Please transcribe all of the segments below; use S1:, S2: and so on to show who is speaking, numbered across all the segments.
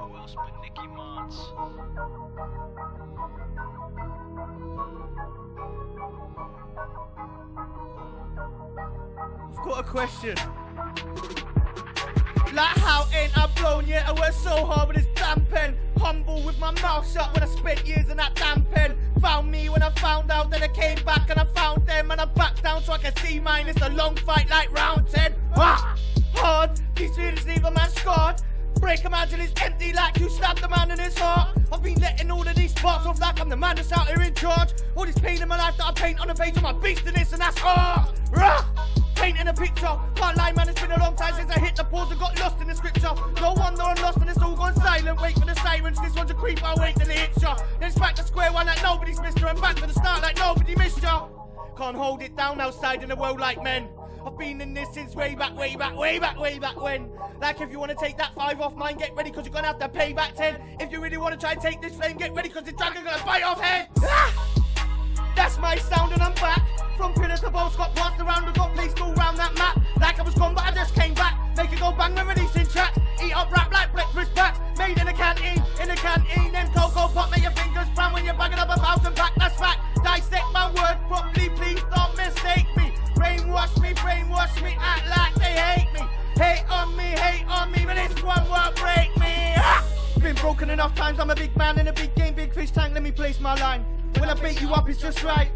S1: who else but Micky Montz?
S2: I've got a question. Like how ain't I blown yet? I work so hard with this damn pen. Humble with my mouth shut when I spent years in that damn pen. Found me when I found out, then I came back and I found them and I backed down so I can see mine. It's a long fight like round 10. Ah! Hard, these feelings leave a man scarred. Break a man till it's empty like you stabbed the man in his heart. I've been letting all of these sparks off like I'm the man that's out here in charge. All this pain in my life that I paint on the page of my beast in this and that's art. Rah! Painting a picture. Can't lie, man, it's been a long time since I hit the pause and got lost in the scripture. No wonder I'm lost and it's all gone silent. Wait for the sirens, this one's a creep, I'll wait till it hits ya. Then it's back to square one like nobody's missed ya, and back to the start like nobody missed ya. Can't hold it down outside in the world like men. I've been in this since way back, way back, way back, way back when. Like if you wanna take that five off mine, get ready cause you're gonna have to pay back ten. If you really wanna try and take this flame, get ready cause the dragon gonna bite off head. Ah! That's my sound and I'm back. From pillar to post, got passed around and got placed all round that map. Like I was gone, but I just came back. Make it go bang when releasing tracks. Eat up rap like breakfast enough times, I'm a big man in a big game, big fish tank, let me place my line. When I bait you up, it's just right.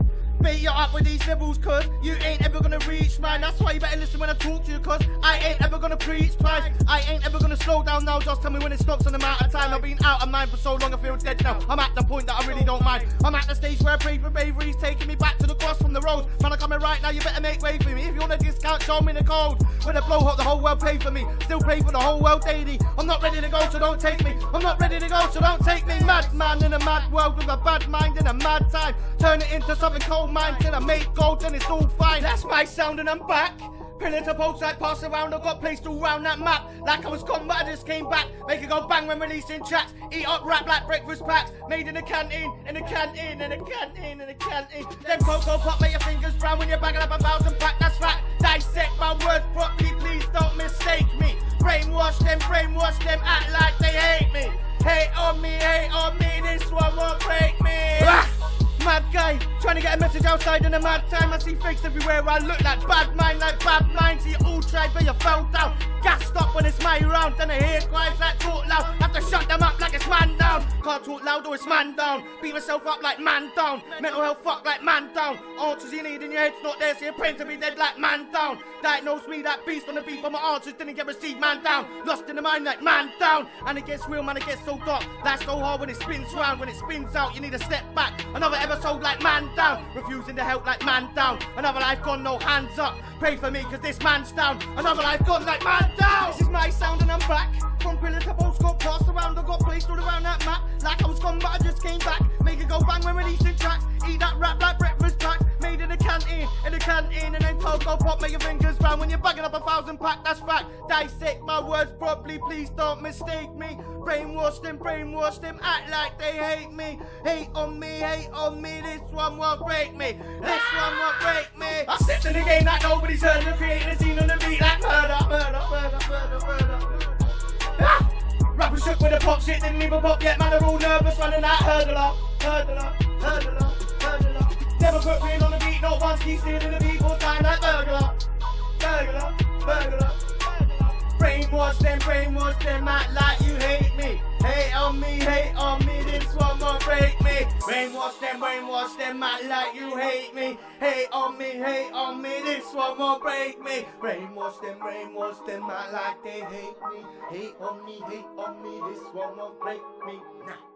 S2: Bait you up with these levels, cause you ain't ever gonna reach mine. That's why you better listen when I talk to you, cause I ain't ever gonna preach twice. I ain't ever gonna slow down now, just tell me when it stops and amount of time. I've been out of mind for so long, I feel dead now. I'm at the point that I really don't mind. I'm at the stage where I pray for bravery's taking me back to the cross from the road. Man, I'm coming right now, you better make way for me. If you want a discount, show me the code. When I blow hot, the whole world pay for me. Still pay for the whole world daily. I'm not ready to go, so don't take me. I'm not ready to go, so don't take me. Mad man in a mad world with a bad mind in a mad time. Turn it into something cold mind till I make gold, then it's all fine. That's my sound and I'm back. Pillar to post, I pass around, I got placed all round that map. Like I was gone, but I just came back. Make it go bang when releasing tracks. Eat up rap like breakfast packs. Made in the canteen, in the canteen, in the canteen, in the canteen. Them cocoa pop, make your fingers brown when you're bagging up a thousand pack. That's fact. Dissect trying to get a message outside in a mad time. I see fakes everywhere. I look like bad mind, like bad mind. See you all tried, but you fell down. Gassed up when it's my round. Then I hear cries Can't talk loud or it's man down. Beat myself up like man down. Mental health fuck like man down. Answers you need in your head's not there, so you're praying to be dead like man down. Diagnose me that beast on the beat, but my answers didn't get received. Man down, lost in the mind like man down. And it gets real, man. It gets so dark. That's so hard when it spins round. When it spins out, you need to step back. Another episode like man down. Refusing to help like man down. Another life gone, no hands up. Pray for me, cause this man's down. Another life gone like man down. This is my sound and I'm back. From pillar to post, got passed around, I got placed all around that map. Like I was gone, but I just came back. Make it go bang when releasing tracks. Eat that rap like breakfast pack. Made in the canteen, in the canteen, and then cocoa pop, make your fingers round when you're bagging up a thousand pack. That's fact. Dissect my words properly, please don't mistake me. Brainwash them, brainwash them, act like they hate me. Hate on me, hate on me. This one won't break me. This one won't break me. I stepped in the game like nobody's heard of creating a scene on the beat like murder, murder, murder, murder, murder. Pop shit, didn't even pop yet. Man, they're all nervous, running that hurdler, hurdler, hurdler, hurdler. Never put me on the beat, not once. Keep stealing the beat, full time like burglar, burglar, burglar. Brainwash them, brainwash them, act like Brainwash them, brainwash them, act like you hate me. Hate on me, hate on me, this one won't break me. Brainwash them, brainwash them, act like they hate me. Hate on me, hate on me, this one won't break me. Nah.